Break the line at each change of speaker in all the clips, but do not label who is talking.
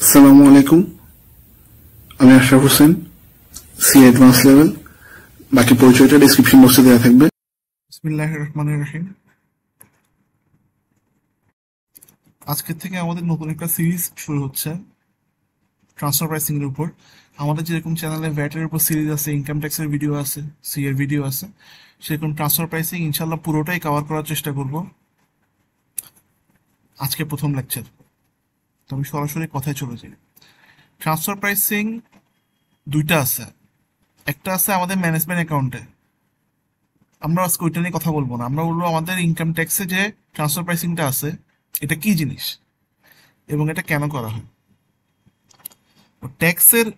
আসসালামু আলাইকুম। আমি Ashraf Hossain C advance level বাকি পরিচয়টা ডিসক্রিপশন বক্সে দেওয়া থাকবে।
বিসমিল্লাহ আজকের থেকে আমাদের নতুন একটা সিরিজ শুরু হচ্ছে ট্রান্সফার প্রাইসিং এর উপর। আমাদের যেরকম চ্যানেলে ভ্যাটের উপর সিরিজ আছে ইনকাম ট্যাক্সের ভিডিও আছে সি এর ভিডিও আছে, সেরকম ট্রান্সফার প্রাইসিং ইনশাল্লাহ পুরোটাই কভার করার চেষ্টা করব। আজকে প্রথম লেকচার তো আমি সরাসরি কথায় চলে যাই। ট্রান্সফার প্রাইসিং দুইটা আছে। একটা আছে আমাদের ম্যানেজমেন্ট অ্যাকাউন্টে আমরা আজকে ওইটা নিয়ে কথা বলব না। আমরা বলব আমাদের ইনকাম ট্যাক্সে যে ট্রান্সফার প্রাইসিংটা আছে, এটা কি জিনিস? এবং এটা কেন করা হয়? ট্যাক্সের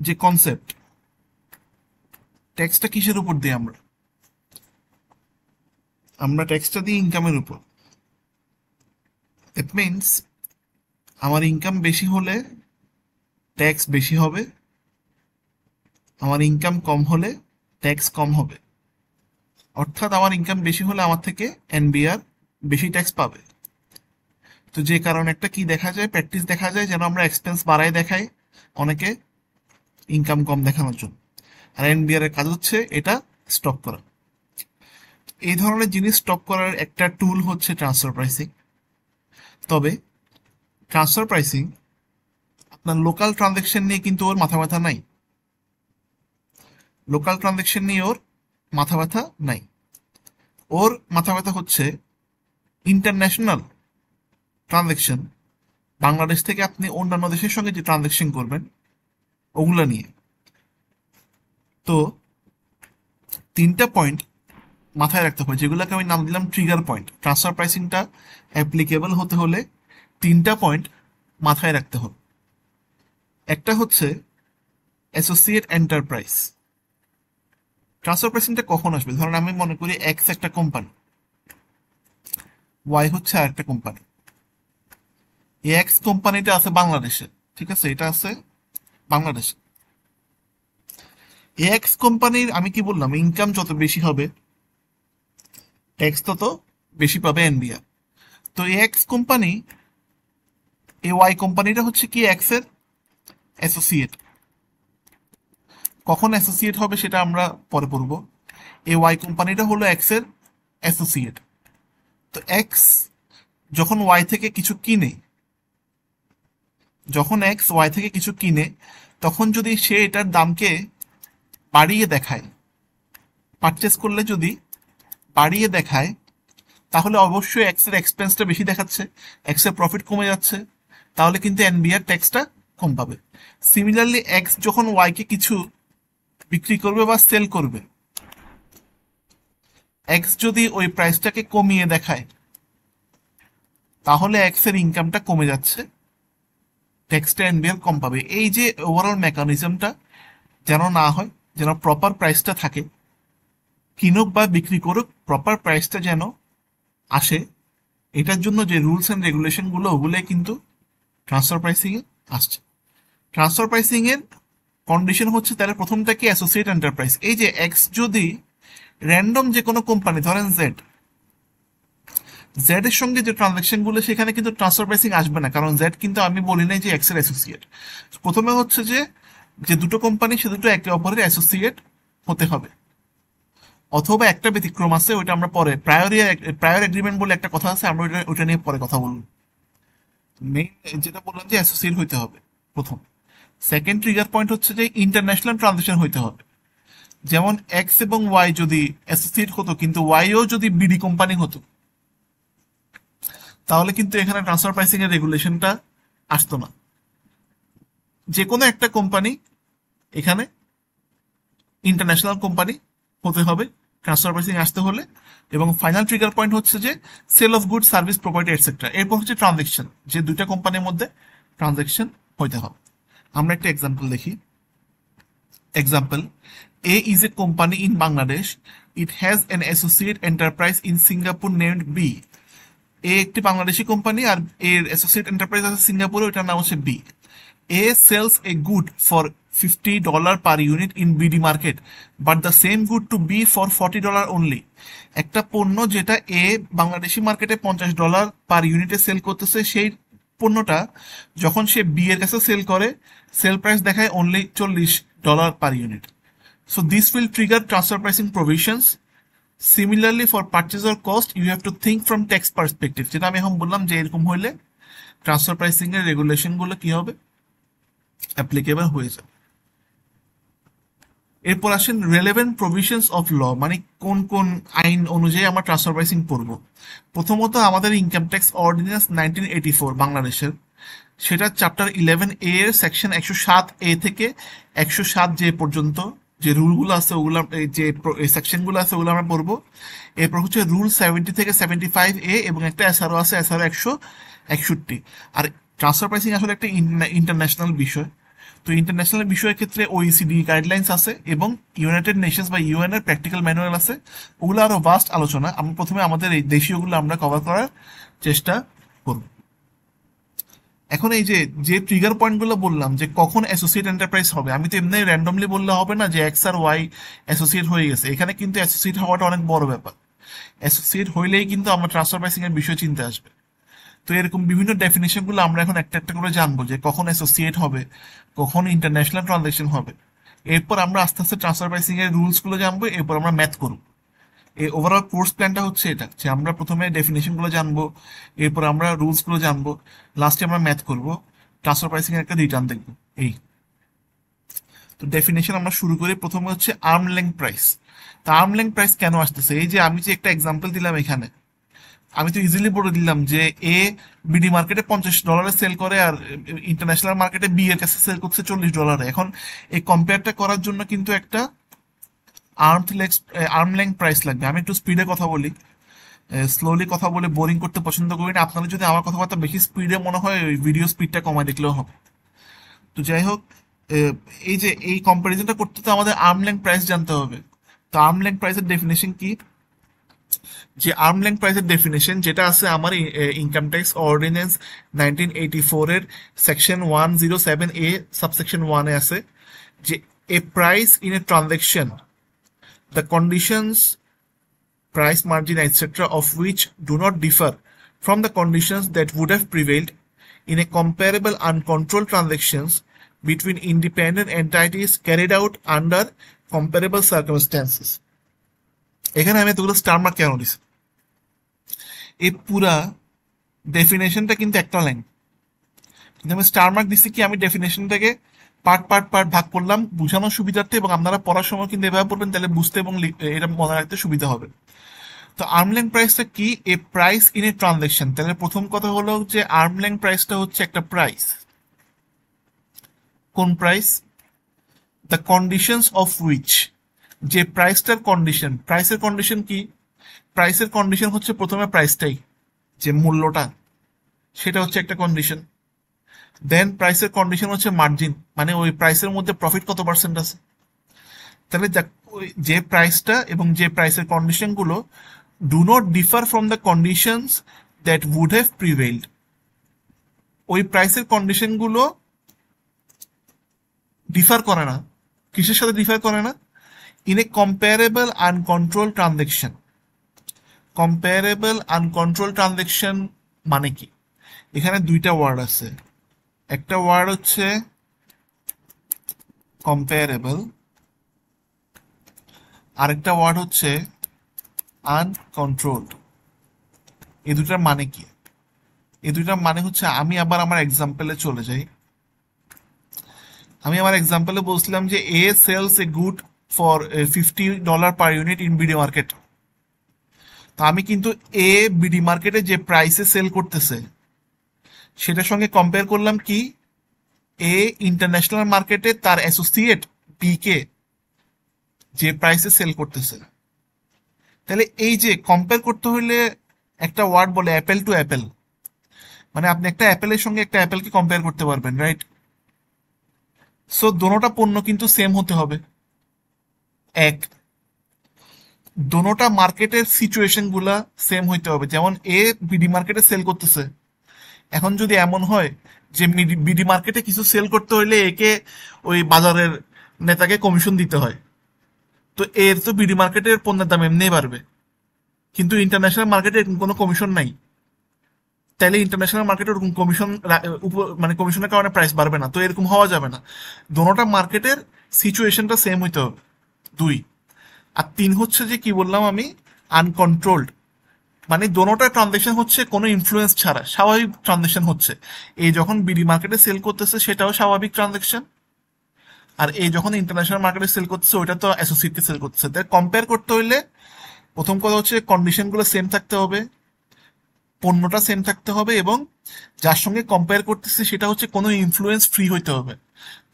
যে কনসেপ্ট ট্যাক্সটা কিসের উপর দিই আমরা? আমরা ট্যাক্সটা দিই ইনকামের উপর। ইট মিনস আমার ইনকাম বেশি হলে ট্যাক্স বেশি হবে, আমার ইনকাম কম হলে ট্যাক্স কম হবে। অর্থাৎ আমার ইনকাম বেশি হলে আমার থেকে এনবিআর বেশি ট্যাক্স পাবে। তো যে কারণে একটা কি দেখা যায় প্র্যাকটিস দেখা যায়, যেন আমরা এক্সপেন্স বাড়াই দেখাই অনেকে ইনকাম কম দেখানোর জন্য। আর এনবিআর এর কাজ হচ্ছে এটা স্টপ করা। এই ধরনের জিনিস স্টপ করার একটা টুল হচ্ছে ট্রান্সফার প্রাইসিং তবে ট্রান্সফার প্রাইসিং আপনার লোকাল ট্রানজেকশন নিয়ে কিন্তু ওর মাথা ব্যথা নাই। লোকাল ট্রানজেকশন নিয়ে ওর মাথা ব্যথা নাই। ওর মাথা ব্যথা হচ্ছে ইন্টারন্যাশনাল ট্রানজেকশন বাংলাদেশ থেকে আপনি অন্যান্য দেশের সঙ্গে যে ট্রানজেকশন করবেন, ওগুলো নিয়ে। তো তিনটা পয়েন্ট মাথায় রাখতে হবে, যেগুলোকে আমি নাম দিলাম ট্রিগার পয়েন্ট ট্রান্সফার প্রাইসিংটা অ্যাপ্লিকেবল হতে হলে তিনটা পয়েন্ট মাথায় রাখতে হবে। একটা হচ্ছে অ্যাসোসিয়েট এন্টারপ্রাইজ ট্রান্সফার প্রাইসিংটা কখন আসবে? ধরেন আমি মনে করি এক্স একটা কোম্পানি ওয়াই হচ্ছে আর একটা কোম্পানি এক্স কোম্পানিটা আছে বাংলাদেশে, ঠিক আছে? এটা আছে বাংলাদেশে। এক্স কোম্পানির আমি কি বললাম? ইনকাম যত বেশি হবে ট্যাক্স তত বেশি পাবে এনবিআর তো এক্স কোম্পানি এই ওয়াই কোম্পানিটা হচ্ছে কি? এক্সের অ্যাসোসিয়েট কখন অ্যাসোসিয়েট হবে সেটা আমরা পরে পড়ব। এই ওয়াই কোম্পানিটা হলো এক্সের অ্যাসোসিয়েট তো এক্স যখন ওয়াই থেকে কিছু কিনে, যখন এক্স ওয়াই থেকে কিছু কিনে, তখন যদি সে এটার দামকে বাড়িয়ে দেখায় পারচেস করলে যদি বাড়িয়ে দেখায়, তাহলে অবশ্যই এক্সের এক্সপেন্সটা বেশি দেখাচ্ছে এক্সের প্রফিট কমে যাচ্ছে। তাহলে কিন্তু এন এনবিআর ট্যাক্সটা কম পাবে। সিমিলারলি এক্স যখন ওয়াই কে কিছু বিক্রি করবে বা সেল করবে এক্স যদি ওই প্রাইসটাকে কমিয়ে দেখায়, তাহলে এক্সের ইনকামটা কমে যাচ্ছে ট্যাক্সটা এনবিআর কম পাবে। এই যে ওভারঅল মেকানিজমটা যেন না হয়, যেন প্রপার প্রাইসটা থাকে, কিনুক বা বিক্রি করুক প্রপার প্রাইসটা যেন আসে, এটার জন্য যে রুলস অ্যান্ড রেগুলেশনগুলো ওগুলোই কিন্তু ট্রান্সফার প্রাইসিং এ আসছে। ট্রান্সফার প্রাইসিং এর কন্ডিশন হচ্ছে তাহলে প্রথমটা কি অ্যাসোসিয়েট এন্টারপ্রাইজ এই যে এক্স যদি র্যান্ডম যে কোনো কোম্পানি ধরেন জেড জেড এর সঙ্গে যে ট্রানজাকশনগুলো, সেখানে কিন্তু ট্রান্সফার প্রাইসিং আসবে না। কারণ জেড কিন্তু আমি বলি নাই যে এক্সের অ্যাসোসিয়েট প্রথমে হচ্ছে যে যে দুটো কোম্পানি সে দুটো একে অপরের অ্যাসোসিয়েট হতে হবে। অথবা একটা ব্যতিক্রম আছে, ওইটা আমরা পরে প্রায়র প্রায়র এগ্রিমেন্ট বলে একটা কথা আছে, আমরা ওইটা ওইটা নিয়ে পরে কথা বলব। মেইন যেটা বললাম যে অ্যাসোসিয়েট হইতে হবে, প্রথম। সেকেন্ড ট্রিগার পয়েন্ট হচ্ছে যে ইন্টারন্যাশনাল ট্রানজেকশন হইতে হবে। যেমন এক্স এবং ওয়াই যদি অ্যাসোসিয়েট হতো, কিন্তু ওয়াইও যদি বিডি কোম্পানি হতো, তাহলে কিন্তু এখানে ট্রান্সফার প্রাইসিং এর রেগুলেশনটা আসতো না। যে কোনো একটা কোম্পানি এখানে ইন্টারন্যাশনাল কোম্পানি হতে হবে। ট্রান্সফার প্রাইসিং আসতে হলে এবং ফাইনাল ট্রিগার পয়েন্ট হচ্ছে যে sale of good service property etcetera এরপর হচ্ছে ট্রানজেকশন যে দুইটা কোম্পানির মধ্যে ট্রানজেকশন হইতে হবে। আমরা একটা এক্সাম্পল দেখি। Example A is a company in Bangladesh it has an associate enterprise in Singapore named B এ একটি বাংলাদেশি কোম্পানি আর এর অ্যাসোসিয়েট এন্টারপ্রাইজ আছে সিঙ্গাপুরে ওটার নাম হচ্ছে B A sells a good for fifty dollar per unit in BD market but the same good to B for forty dollar only একটা পণ্য যেটা এ বাংলাদেশি মার্কেটে পঞ্চাশ ডলার পার ইউনিটে সেল করতেছে, সেই পণ্যটা যখন সে বি এর কাছে সেল করে সেল প্রাইস দেখায় অনলি চল্লিশ dollar per unit so this will trigger transfer pricing provisions similarly for purchaser cost you have to think from tax perspective যেটা আমি এখন বললাম যে এরকম হইলে ট্রান্সফার প্রাইসিং এর রেগুলেশনগুলো কি হবে? অ্যাপ্লিকেবল হয়ে যাবে। এরপর আসেন রেলেভেন্ট প্রভিশনস অফ ল মানে কোন কোন আইন অনুযায়ী আমরা ট্রান্সফার প্রাইসিং করব। প্রথমত আমাদের income tax ordinance nineteen eighty four বাংলাদেশের। সেটা চ্যাপ্টার ইলেভেন এ এর সেকশন একশো সাত এ থেকে একশো সাত যে পর্যন্ত যে রুলগুলো আছে ওগুলো যে সেকশনগুলো আছে ওগুলো আমরা পড়ব। এরপর হচ্ছে রুল সেভেন্টি থেকে সেভেন্টি ফাইভ এ এবং একটা এসআরও আছে এসআরও একশো একষট্টি। আর ট্রান্সফার প্রাইসিং আসলে একটা ইন্টারন্যাশনাল বিষয়। তো ইন্টারন্যাশনাল বিষয়ের ক্ষেত্রে ওইসিডি গাইডলাইন্স আছে এবং ইউনাইটেড নেশনস বা ইউএন এর প্র্যাকটিক্যাল ম্যানুয়াল আছে। ওগুলো আরও ভাস্ট আলোচনা। আমরা প্রথমে আমাদের এই দেশীয়গুলো আমরা কভার করার চেষ্টা করব। এখন এই যে যে ট্রিগার পয়েন্টগুলো বললাম, যে কখন অ্যাসোসিয়েট এন্টারপ্রাইজ হবে, আমি তো এমনি র্যান্ডমলি বললে হবে না যে এক্স আর ওয়াই অ্যাসোসিয়েট হয়ে গেছে। এখানে কিন্তু অ্যাসোসিয়েট হওয়াটা অনেক বড় ব্যাপার। অ্যাসোসিয়েট হইলেই কিন্তু আমার ট্রান্সফার প্রাইসিং এর বিষয় চিন্তা আসবে। তো এরকম বিভিন্ন ডেফিনেশনগুলো আমরা এখন একটা একটা করে জানব যে কখন অ্যাসোসিয়েট হবে, কখন ইন্টারন্যাশনাল ট্রানজাকশন হবে। এরপর আমরা আস্তে আস্তে ট্রান্সফার প্রাইসিং এর রুলসগুলো জানব, এরপর আমরা ম্যাথ করব। এই ওভারঅল কোর্স প্ল্যানটা হচ্ছে এটা, যে আমরা প্রথমে ডেফিনেশনগুলো জানব, এরপর আমরা রুলসগুলো জানব লাস্টে আমরা ম্যাথ করব ট্রান্সফার প্রাইসিং এর একটা রিটার্ন দেখব, এই। তো ডেফিনেশন আমরা শুরু করি, প্রথমে হচ্ছে আর্ম লেংথ প্রাইস তা আর্ম লেংথ প্রাইস কেন আসতেছে? এই যে আমি যে একটা এক্সাম্পল দিলাম এখানে আমি তো ইজিলি বলে দিলাম যে এ বিডি মার্কেটে পঞ্চাশ ডলারে সেল করে আর ইন্টারন্যাশনাল মার্কেটে বি এর কাছে সেল করছে চল্লিশ ডলারে এখন এই কম্পেয়ারটা করার জন্য কিন্তু একটা arm leg arm length price লাগবে। আমি একটু স্পিডে কথা বলি। স্লোলি কথা বলে বোরিং করতে পছন্দ করি না। আপনাদের যদি আমার কথাবার্তা বেশি স্পিডে মনে হয়, ওই ভিডিও স্পিডটা কমায় দেখলেও হবে। তো যাই হোক এই যে এই কম্পারিজনটা করতে তো আমাদের আর্ম লেং প্রাইস জানতে হবে। তো আর্ম লেং প্রাইসের ডেফিনেশন কি? যে আর্ম লেংথ প্রাইসের ডেফিনেশন যেটা আছে আমার income tax ordinance nineteen eighty four এর section one zero seven A subsection ওয়ানে আছে যে a price in a transaction the conditions price margin etc of which do not differ from the conditions that would have prevailed in a comparable uncontrolled transactions between independent entities carried out under comparable circumstances এখানে আমি এতগুলো star mark কেন দিছি? এই পুরা ডেফিনেশনটা কিন্তু একটা line কিন্তু আমি স্টার মার্ক দিচ্ছি কি? আমি ডেফিনেশনটাকে পার্ট পার্ট পার্ট ভাগ করলাম, বোঝানোর সুবিধার্থে এবং আপনারা পড়ার সময় কিন্তু এভাবে পড়বেন, তাহলে বুঝতে এবং এটা মনে রাখতে সুবিধা হবে। তো আর্মলেং প্রাইসটা কি? A price in a transaction তাহলে প্রথম কথা হলো যে আর্মলেং প্রাইসটা হচ্ছে একটা প্রাইস কোন price the conditions of which যে প্রাইসটার কন্ডিশন প্রাইসের কন্ডিশন কি? প্রাইসের কন্ডিশন হচ্ছে প্রথমে প্রাইসটাই যে মূল্যটা, সেটা হচ্ছে একটা কন্ডিশন দেন প্রাইসের কন্ডিশন হচ্ছে মার্জিন মানে ওই প্রাইসের মধ্যে প্রফিট কত পার্সেন্ট আছে? তাহলে যে প্রাইসটা এবং যে প্রাইসের কন্ডিশনগুলো do not differ from the conditions that would have prevailed ওই প্রাইসের কন্ডিশনগুলো ডিফার করে না, কিসের সাথে ডিফার করে না? In a comparable uncontrolled transaction comparable uncontrolled transaction মানে কি? এখানে দুইটা ওয়ার্ড আছে। একটা ওয়ার্ড হচ্ছে কম্পারেবল আরেকটা ওয়ার্ড হচ্ছে আনকন্ট্রোলড এই দুটার মানে কি? এই দুটার মানে হচ্ছে আমি আবার আমার এক্সাম্পলে চলে যাই। আমি আমার এক্সাম্পলে বলছিলাম যে a sales a good for fifty dollar per unit in BD market তা আমি কিন্তু এ বিডি মার্কেটে যে প্রাইসে সেল করতেছে, সেটার সঙ্গে কম্পেয়ার করলাম কি? এ ইন্টারন্যাশনাল মার্কেটে তার অ্যাসোসিয়েট বি কে যে প্রাইসে সেল করতেছে। তাহলে এই যে কম্পেয়ার করতে হইলে একটা ওয়ার্ড বলে অ্যাপেল টু অ্যাপেল মানে আপনি একটা অ্যাপেলের সঙ্গে একটা অ্যাপেলকে কম্পেয়ার করতে পারবেন রাইট সো দোনোটা পণ্য কিন্তু সেম হতে হবে। এক দোনোটা মার্কেটের সিচুয়েশনগুলা সেম হইতে হবে। যেমন এ বিডি মার্কেটে সেল করতেছে। এখন যদি এমন হয় যে বিডি মার্কেটে কিছু সেল করতে হইলে একে ওই বাজারের নেতাকে কমিশন দিতে হয়। তো এর তো বিডি মার্কেটের পণ্যের দাম এমনি বাড়বে। কিন্তু ইন্টারন্যাশনাল মার্কেটে এরকম কোনো কমিশন নাই। তাহলে ইন্টারন্যাশনাল মার্কেটে ওরকম কমিশন মানে কমিশনের কারণে প্রাইস বাড়বে না। তো এরকম হওয়া যাবে না। দোনোটা মার্কেটের সিচুয়েশনটা সেম হইতে হবে। দুই। আর তিন হচ্ছে যে, কি বললাম আমি আনকন্ট্রোলড মানে দোনোটা ট্রানজেকশন হচ্ছে, কোনো ইনফ্লুয়েন্স ছাড়া, স্বাভাবিক ট্রানজেকশন হচ্ছে। এই যখন বিডি মার্কেটে সেল করতেছে, সেটাও স্বাভাবিক ট্রানজেকশন আর এই যখন ইন্টারন্যাশনাল মার্কেটে সেল করতেছে, ওইটা তো অ্যাসোসিয়েটকে সেল করতেছে। তাই কম্পেয়ার করতে হইলে, প্রথম কথা হচ্ছে কন্ডিশনগুলো সেম থাকতে হবে, পণ্যটা সেম থাকতে হবে, এবং যার সঙ্গে কম্পেয়ার করতেছি, সেটা হচ্ছে কোনো ইনফ্লুয়েন্স ফ্রি হইতে হবে।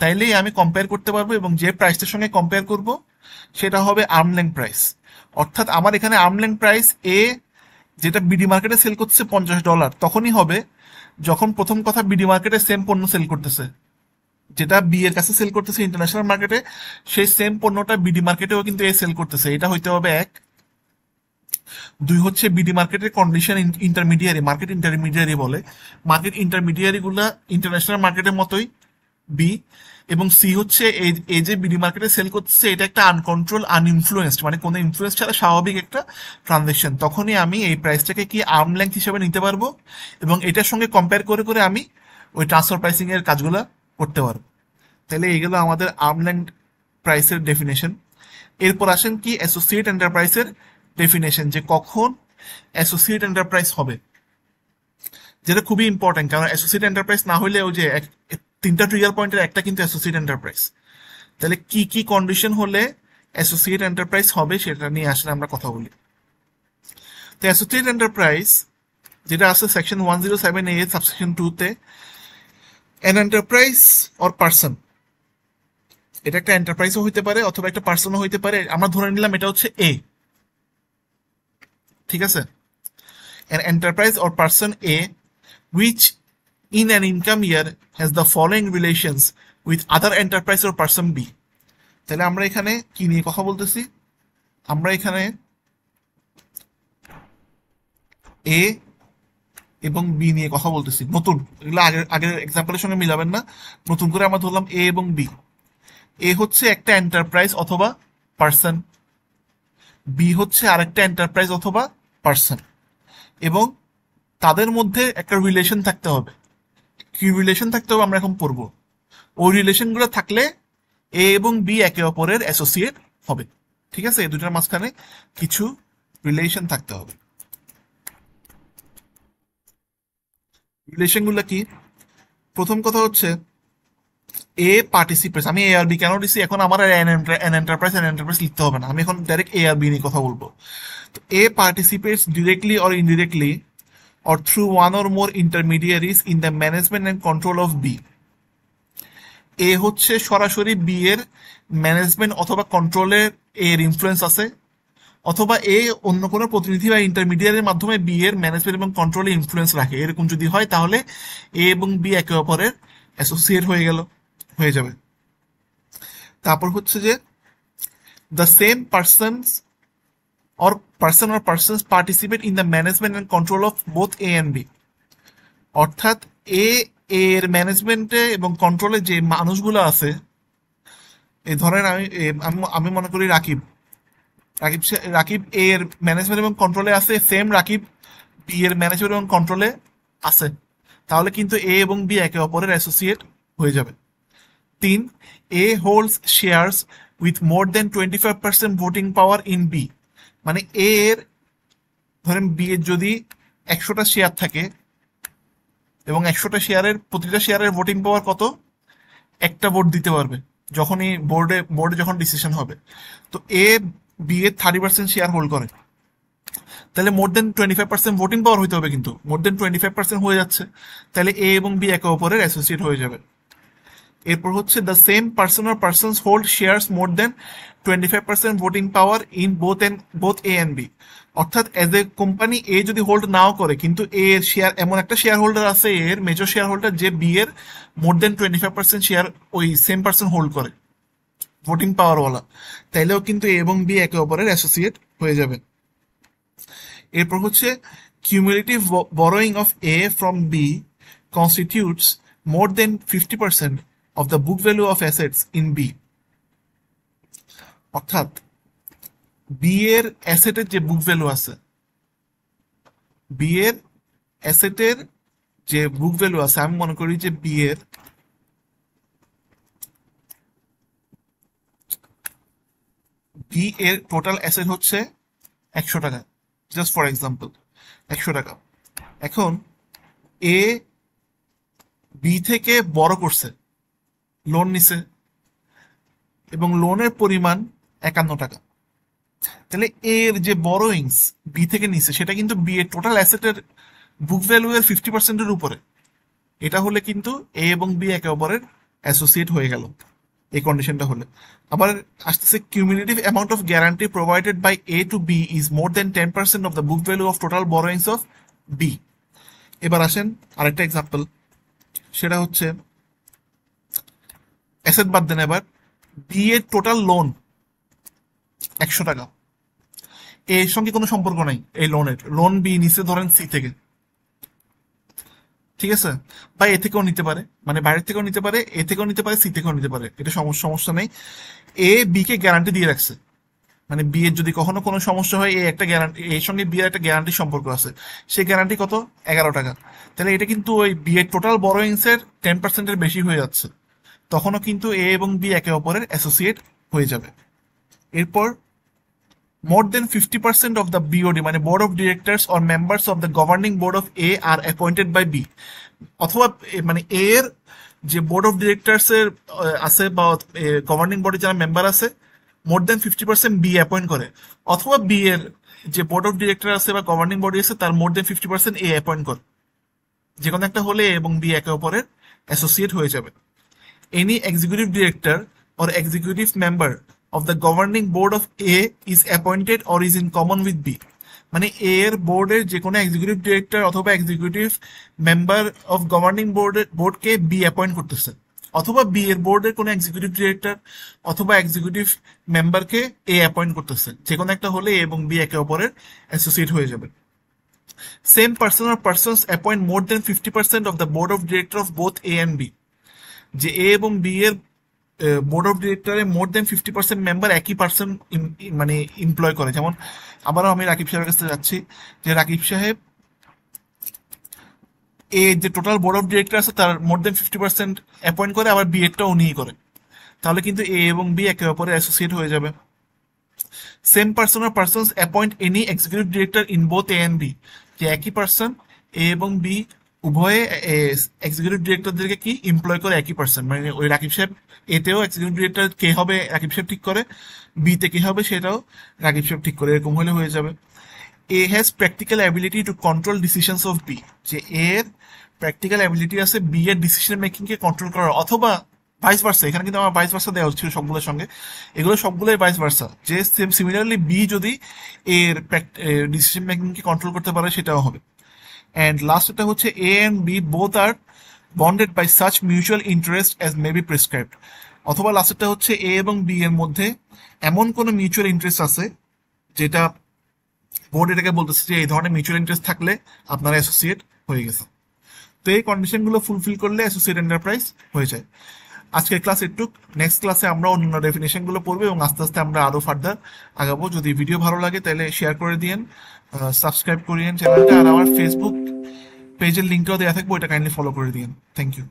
তাইলেই আমি কম্পেয়ার করতে পারব, এবং যে প্রাইসটার সঙ্গে কম্পেয়ার করব সেটা হবে আর্মলেং প্রাইস অর্থাৎ আমার এখানে আর্মলেং প্রাইস এ যেটা বিডি মার্কেটে সেল করতেছে পঞ্চাশ ডলার তখনই হবে যখন প্রথম কথা বিডি মার্কেটে সেম পণ্য সেল করতেছে। যেটা বি এর কাছে সেল করতেছে ইন্টারন্যাশনাল মার্কেটে সেই সেম পণ্যটা বিডি মার্কেটেও কিন্তু এ সেল করতেছে। এটা হইতে হবে এক। দুই হচ্ছে বিডি মার্কেটের কন্ডিশন ইন্টারমিডিয়ারি মার্কেট ইন্টারমিডিয়ারি বলে। মার্কেট ইন্টারমিডিয়ারি গুলা ইন্টারন্যাশনাল মার্কেটের মতোই। বি এবং সি হচ্ছে এই যে বিডি মার্কেটে সেল করতেছে, এটা একটা আনকন্ট্রোল আনইনফ্লুয়েসড মানে কোনো ইনফ্লুয়েন্স ছাড়া স্বাভাবিক একটা ট্রানজেকশন তখনই আমি এই প্রাইসটাকে কি আর্ম লেন্থ হিসেবে নিতে পারব? এবং এটার সঙ্গে কম্পেয়ার করে করে আমি ওই ট্রান্সফার প্রাইসিং এর কাজগুলো করতে পারব। তাহলে এইগুলো আমাদের আর্ম লেন্থ প্রাইসের ডেফিনেশন এরপর আসেন কি অ্যাসোসিয়েট এন্টারপ্রাইসের ডেফিনেশন যে কখন অ্যাসোসিয়েট এন্টারপ্রাইজ হবে। যেটা খুবই ইম্পর্টেন্ট কারণ অ্যাসোসিয়েট এন্টারপ্রাইজ না হলে ওই যে তিনটা ট্রিগার পয়েন্টের একটা কিন্তু অ্যাসোসিয়েট এন্টারপ্রাইজ তাহলে কি কি কন্ডিশন হলে অ্যাসোসিয়েট এন্টারপ্রাইজ হবে সেটা নিয়ে আসলে আমরা কথা বলি। তো অ্যাসোসিয়েট এন্টারপ্রাইজ যেটা আছে section one zero seven A subsection টুতে অ্যান এন্টারপ্রাইজ অর পার্সন এটা একটা এন্টারপ্রাইজও হইতে পারে অথবা একটা পার্সনও হইতে পারে, আমরা ধরে নিলাম এটা হচ্ছে এ ঠিক আছে? An enterprise or person A which in an income year has the following relations with other enterprise or person B. তাহলে আমরা এখানে কি নিয়ে কথা বলতেছি? আমরা এখানে এ এবং বি নিয়ে কথা বলতেছি। নতুন। এগুলো আগের আগের এক্সাম্পলের সঙ্গে মিলাবেন না। নতুন করে আমরা ধরলাম এ এবং বি এ হচ্ছে একটা এন্টারপ্রাইজ অথবা পার্সন বি হচ্ছে আরেকটা এন্টারপ্রাইজ অথবা পার্সন এবং তাদের মধ্যে একটা রিলেশন থাকতে হবে। কি রিলেশন থাকতে হবে আমরা এখন পড়ব? ওই রিলেশনগুলো থাকলে এ এবং বি একে অপরের অ্যাসোসিয়েট হবে। ঠিক আছে? এই দুটার মাঝখানে কিছু রিলেশন থাকতে হবে। রিলেশনগুলো কি? প্রথম কথা হচ্ছে এ পার্টিসিপেটস আমি এ আর বি কেন দিছি? এখন আমার এন এন্টারপ্রাইজ এন এন্টারপ্রাইজ লিখতে হবে না। আমি এখন ডাইরেক্ট এ আর বি নিয়ে কথা বলব। তো A participates directly or indirectly or through one or more intermediaries in the management and control of B. A হচ্ছে সরাসরি বি এর ম্যানেজমেন্ট অথবা কন্ট্রোলের এর ইনফ্লুয়েন্স আছে, অথবা এ অন্য কোনো প্রতিনিধি বা ইন্টারমিডিয়ারের মাধ্যমে বি এর ম্যানেজমেন্ট এবং কন্ট্রোলে ইনফ্লুয়েন্স রাখে এরকম যদি হয়, তাহলে এ এবং বি একে অপরের অ্যাসোসিয়েট হয়ে গেল, হয়ে যাবে তারপর হচ্ছে যে the same persons or person or persons participate in the management and control of both A and B. অর্থাৎ এ এর ম্যানেজমেন্টে এবং কন্ট্রোলে যে মানুষগুলো আছে এই ধরেন আমি আমি মনে করি রাকিব। রাকিব রাকিব এ এর ম্যানেজমেন্ট এবং কন্ট্রোলে আছে সেম রাকিব বি এর ম্যানেজমেন্ট এবং কন্ট্রোলে আছে। তাহলে কিন্তু এ এবং বি একে অপরের অ্যাসোসিয়েট হয়ে যাবে। তিন A holds shares with more than twenty five percent voting power in B মানে এ এর, ধরেন বি এর যদি একশোটা শেয়ার থাকে, এবং একশোটা শেয়ারের প্রতিটা শেয়ারের ভোটিং পাওয়ার কত? একটা ভোট দিতে পারবে, যখনই বোর্ডে বোর্ডে যখন ডিসিশন হবে। তো এ বি এর থার্টি পার্সেন্ট শেয়ার হোল্ড করে। তাহলে more than twenty five percent voting power হইতে হবে কিন্তু। More than twenty five percent হয়ে যাচ্ছে। তাহলে এ এবং বি একে অপরের অ্যাসোসিয়েট হয়ে যাবে। এরপর হচ্ছে the same person or persons hold shares more than twenty five percent voting power in both in both A and B অর্থাৎ এজ এ কোম্পানি এ যদি হোল্ড নাও করে, কিন্তু এ এর শেয়ার এমন একটা শেয়ার হোল্ডার আছে এর মেজর শেয়ার হোল্ডার যে বি এর more than twenty five percent share ওই সেম পার্সন হোল্ড করে ভোটিং পাওয়ারওয়ালা তাইলেও কিন্তু এ এবং বি একে অপরের অ্যাসোসিয়েট হয়ে যাবে। এরপর হচ্ছে cumulative borrowing of A from B constitutes more than fifty percent of the book value of assets in B. অর্থাৎ বি এর অ্যাসেটের যে বুক ভ্যালু আছে বি এর অ্যাসেটের যে বুক ভ্যালু আছে, আমি মনে করি যে বি এর বি এর টোটাল অ্যাসেট হচ্ছে একশো টাকা। জাস্ট ফর এক্সাম্পল একশো টাকা। এখন এ বি থেকে বড় করছে। লোন নিছে এবং লোনের পরিমাণ একান্ন টাকা। তাহলে এর যে বড়োইংস বি থেকে নিছে, সেটা কিন্তু বি এর টোটাল অ্যাসেটের বুক ভ্যালু এর ফিফটি পার্সেন্টের উপরে। এটা হলে কিন্তু এ এবং বি একে অপরের অ্যাসোসিয়েট হয়ে গেল এই কন্ডিশনটা হলে। আবার আসতেছে cumulative amount of guarantee provided by A to B is more than ten percent of the book value of total borrowings of B এবার আসেন আরেকটা এক্সাম্পল সেটা হচ্ছে অ্যাসেট বাদ দেন এবার। বি এর টোটাল লোন একশো টাকা। এর সঙ্গে কোনো সম্পর্ক নাই এই লোনের লোন বি নিচে ধরেন সি থেকে। ঠিক আছে? বা এ থেকেও নিতে পারে। মানে বাইরের থেকেও নিতে পারে এ থেকেও নিতে পারে সি থেকেও নিতে পারে। এটা সমস্যা সমস্যা নেই। এ বি কে গ্যারান্টি দিয়ে রাখছে। মানে বি এর যদি কখনো কোনো সমস্যা হয় এই একটা গ্যারান্টি এর সঙ্গে বি এর একটা গ্যারান্টি সম্পর্ক আছে। সেই গ্যারান্টি কত? এগারো টাকা। তাহলে এটা কিন্তু ওই বি এর টোটাল বড়োইংস এর টেন পার্সেন্টের বেশি হয়ে যাচ্ছে। তখনও কিন্তু এ এবং বি একে অপরের অ্যাসোসিয়েট হয়ে যাবে। এরপর more than 50% of the BOD মানে board of directors or members of the governing board of A are appointed by B অথবা মানে এ এর যে বোর্ড অফ ডিরেক্টরস এর আছে বা গভর্নিং বডি যারা মেম্বার আছে more than fifty percent B appoint করে। অথবা বি এর যে বোর্ড অফ ডিরেক্টর আছে বা গভর্নিং বডি আছে, তার more than fifty percent A appoint করে। যে কোনো একটা হলে এবং বি একে অপরের অ্যাসোসিয়েট হয়ে যাবে। Any executive director or executive member of the governing board of A is appointed or is in common with B. মানে A এর বোর্ডের যে কোনো এক্সিকিউটিভ ডিরেক্টর অথবা এক্সিকিউটিভ মেম্বার অফ গভর্নিং বোর্ডের বোর্ডকে বি অ্যাপয়েন্ট করতেছে। অথবা বি এর বোর্ডের কোনো এক্সিকিউটিভ ডিরেক্টর অথবা এক্সিকিউটিভ মেম্বারকে এ অ্যাপয়েন্ট করতেছে। যে কোনো একটা হলে A এবং বি একে অপরের অ্যাসোসিয়েট হয়ে যাবে। Same person or persons appoint more than 50% of the board of director of both A and B যে এ এবং বি এর board of ডিরেক্টরে more than fifty percent member একই পার্সন মানে এমপ্লয় করে। যেমন আবারও আমি রাকিব সাহেবের কাছে যাচ্ছি, যে রাকিব সাহেব, এ যে টোটাল বোর্ড অফ ডিরেক্টর আছে, তার more than fifty percent appoint করে, আবার বি এরটা উনিই করে। তাহলে কিন্তু এ এবং বি একে অপরে অ্যাসোসিয়েট হয়ে যাবে। Same person or persons appoint any executive director in both A and B যে একই পার্সন এ এবং বি উভয়ে এক্সিকিউটিভ ডিরেক্টরদেরকে কি এমপ্লয় করে একই পার্সন মানে ওই রাকিব সাহেব এতেও এক্সিকিউটিভ ডিরেক্টর কে হবে, রাকিব সাহেব ঠিক করে? বিতে কে হবে সেটাও রাকিব সাহেব ঠিক করে। এরকম হলে হয়ে যাবে। A has practical ability to control decisions of B যে এর প্র্যাকটিক্যাল অ্যাবিলিটি আছে বি এর ডিসিশন মেকিং কে কন্ট্রোল করার। অথবা ভাইস ভার্সা এখানে কিন্তু আমার ভাইস ভার্সা দেওয়া হচ্ছিল সবগুলোর সঙ্গে। এগুলো সবগুলোই ভাইস ভার্সা যে সেম সিমিলারলি বি যদি এর ডিসিশন মেকিং কে কন্ট্রোল করতে পারে, সেটাও হবে। অ্যান্ড লাস্ট এটা হচ্ছে A and B both are bonded by such mutual interest as may be prescribed অথবা লাস্টেরটা হচ্ছে এ এবং বি এর মধ্যে এমন কোনো মিউচুয়াল ইন্টারেস্ট আছে যেটা বোর্ড এটাকে বলতেছে যে এই ধরনের মিউচুয়াল ইন্টারেস্ট থাকলে আপনারা অ্যাসোসিয়েট হয়ে গেছে। তো এই কন্ডিশনগুলো ফুলফিল করলে অ্যাসোসিয়েট এন্টারপ্রাইজ হয়ে যায়। আজকের ক্লাস একটু নেক্সট ক্লাসে আমরা অন্যান্য ডেফিনেশনগুলো পড়ব এবং আস্তে আস্তে আমরা আরও ফার্দার আগাবো। যদি ভিডিও ভালো লাগে তাহলে শেয়ার করে দিয়েন সাবস্ক্রাইব করিয়েন চ্যানেলটা আর আমার ফেসবুক পেজের লিঙ্কটাও দেওয়া থাকব এটা কাইন্ডলি ফলো করে দিন থ্যাংক ইউ